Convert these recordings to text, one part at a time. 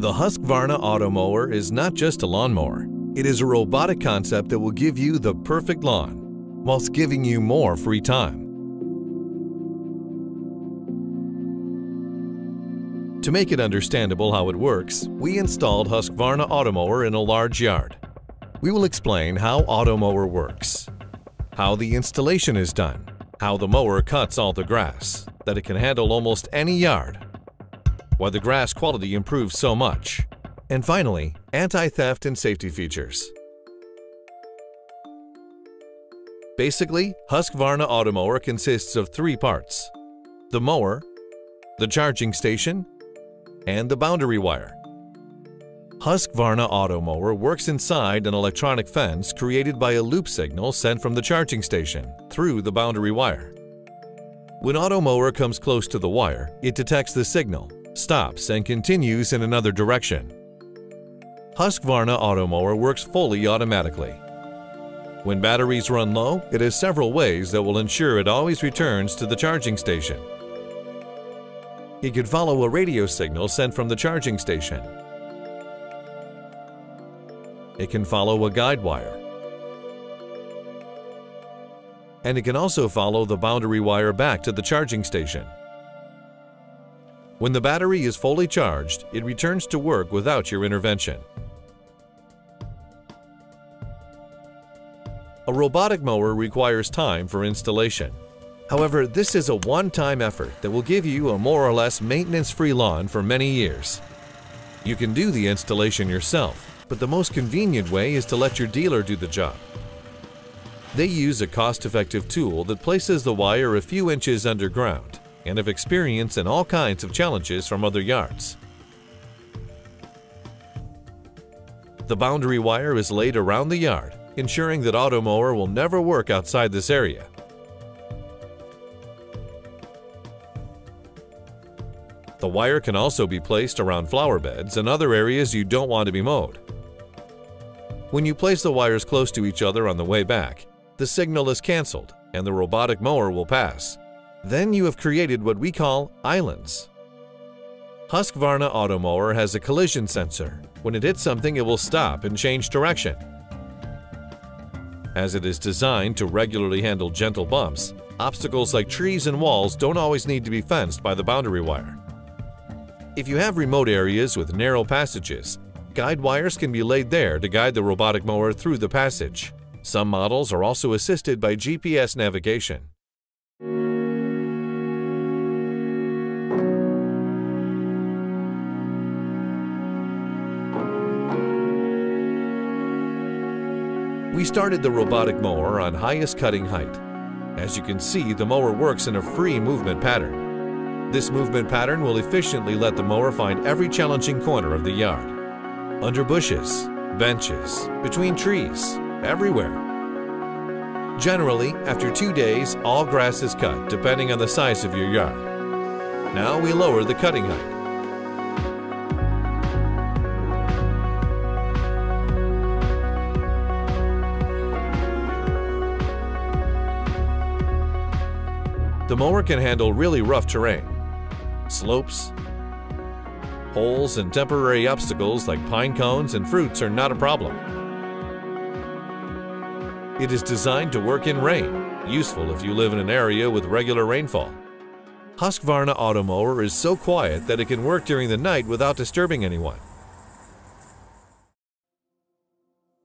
The Husqvarna Automower is not just a lawnmower. It is a robotic concept that will give you the perfect lawn, whilst giving you more free time. To make it understandable how it works, we installed Husqvarna Automower in a large yard. We will explain how Automower works, how the installation is done, how the mower cuts all the grass, that it can handle almost any yard, why the grass quality improves so much, and finally, anti-theft and safety features. Basically, Husqvarna Automower consists of three parts. The mower, the charging station, and the boundary wire. Husqvarna Automower works inside an electronic fence created by a loop signal sent from the charging station through the boundary wire. When Automower comes close to the wire, it detects the signal stops and continues in another direction. Husqvarna Automower works fully automatically. When batteries run low, it has several ways that will ensure it always returns to the charging station. It can follow a radio signal sent from the charging station. It can follow a guide wire. And it can also follow the boundary wire back to the charging station. When the battery is fully charged, it returns to work without your intervention. A robotic mower requires time for installation. However, this is a one-time effort that will give you a more or less maintenance-free lawn for many years. You can do the installation yourself, but the most convenient way is to let your dealer do the job. They use a cost-effective tool that places the wire a few inches underground and have experience in all kinds of challenges from other yards. The boundary wire is laid around the yard, ensuring that Automower will never work outside this area. The wire can also be placed around flower beds and other areas you don't want to be mowed. When you place the wires close to each other on the way back, the signal is cancelled and the robotic mower will pass. Then you have created what we call islands. Husqvarna Automower has a collision sensor. When it hits something, it will stop and change direction. As it is designed to regularly handle gentle bumps, obstacles like trees and walls don't always need to be fenced by the boundary wire. If you have remote areas with narrow passages, guide wires can be laid there to guide the robotic mower through the passage. Some models are also assisted by GPS navigation. We started the robotic mower on highest cutting height. As you can see, the mower works in a free movement pattern. This movement pattern will efficiently let the mower find every challenging corner of the yard. Under bushes, benches, between trees, everywhere. Generally, after two days, all grass is cut depending on the size of your yard. Now we lower the cutting height. The mower can handle really rough terrain. Slopes, holes, and temporary obstacles like pine cones and fruits are not a problem. It is designed to work in rain, useful if you live in an area with regular rainfall. Husqvarna Automower is so quiet that it can work during the night without disturbing anyone.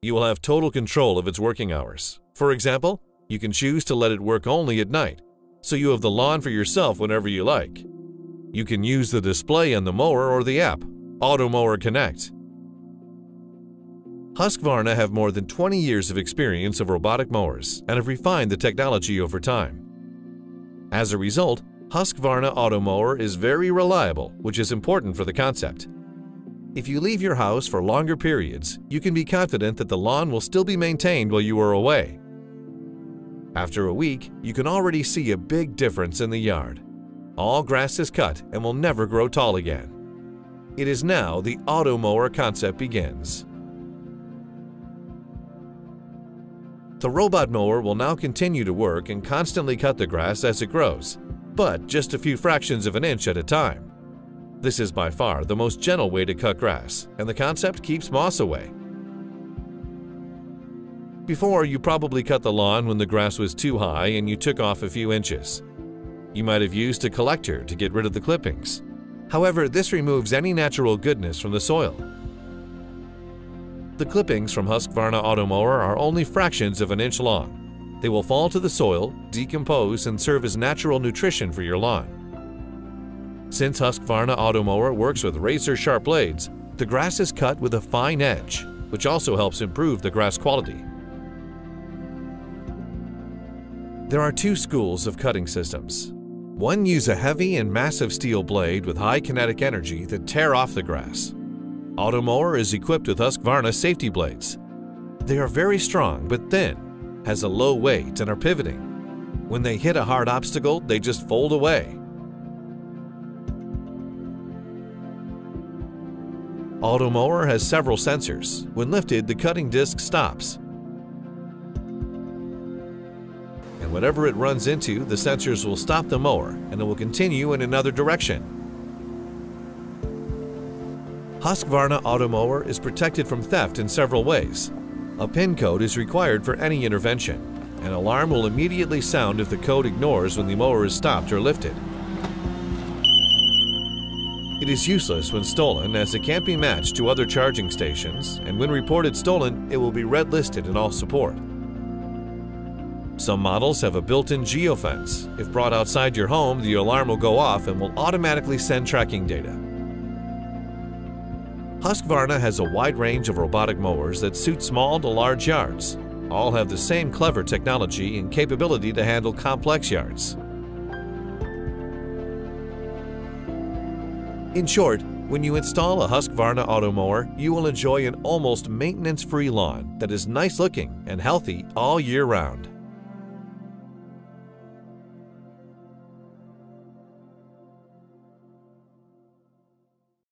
You will have total control of its working hours. For example, you can choose to let it work only at night so you have the lawn for yourself whenever you like. You can use the display on the mower or the app, Automower Connect. Husqvarna have more than 20 years of experience of robotic mowers and have refined the technology over time. As a result, Husqvarna Automower is very reliable, which is important for the concept. If you leave your house for longer periods, you can be confident that the lawn will still be maintained while you are away. After a week, you can already see a big difference in the yard. All grass is cut and will never grow tall again. It is now the Automower concept begins. The robot mower will now continue to work and constantly cut the grass as it grows, but just a few fractions of an inch at a time. This is by far the most gentle way to cut grass, and the concept keeps moss away. Before, you probably cut the lawn when the grass was too high and you took off a few inches. You might have used a collector to get rid of the clippings. However, this removes any natural goodness from the soil. The clippings from Husqvarna Automower are only fractions of an inch long. They will fall to the soil, decompose, and serve as natural nutrition for your lawn. Since Husqvarna Automower works with razor-sharp blades, the grass is cut with a fine edge, which also helps improve the grass quality. There are two schools of cutting systems. One use a heavy and massive steel blade with high kinetic energy that tear off the grass. Automower is equipped with Husqvarna safety blades. They are very strong but thin, has a low weight and are pivoting. When they hit a hard obstacle, they just fold away. Automower has several sensors. When lifted, the cutting disc stops. And whatever it runs into, the sensors will stop the mower and it will continue in another direction. Husqvarna Automower is protected from theft in several ways. A PIN code is required for any intervention. An alarm will immediately sound if the code ignores when the mower is stopped or lifted. It is useless when stolen as it can't be matched to other charging stations, and when reported stolen, it will be red listed in all support. Some models have a built-in geofence. If brought outside your home, the alarm will go off and will automatically send tracking data. Husqvarna has a wide range of robotic mowers that suit small to large yards. All have the same clever technology and capability to handle complex yards. In short, when you install a Husqvarna Automower, you will enjoy an almost maintenance-free lawn that is nice looking and healthy all year round.